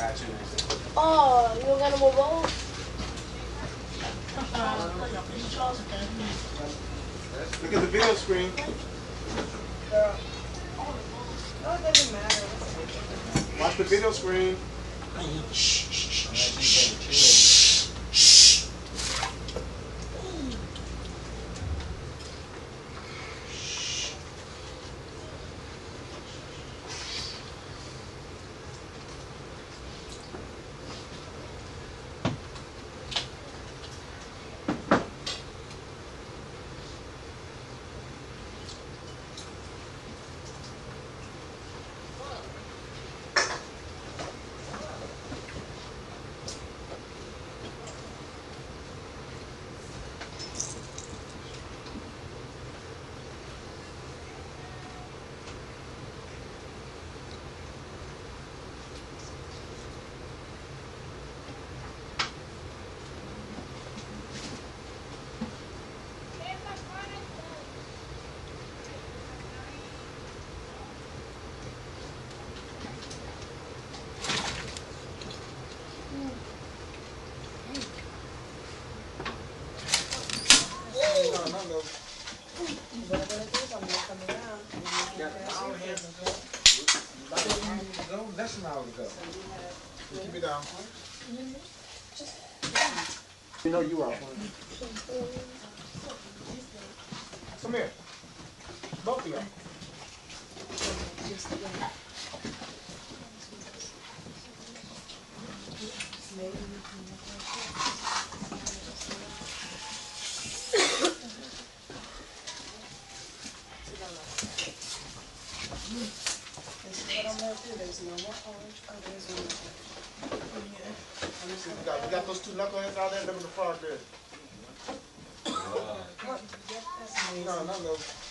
got two next. Oh, you don't got no more balls? Look at the video screen. Girl. Oh, it doesn't matter. Watch the video screen. Whatever it is, I'm not coming around. That's an hour ago. Keep it down. You know you are. Come here. Both of y'all. Is what I'm gonna there's no more orange, oh, there's one. We got, we got those two knuckleheads out there. Them in the front there. Amazing. No, not those.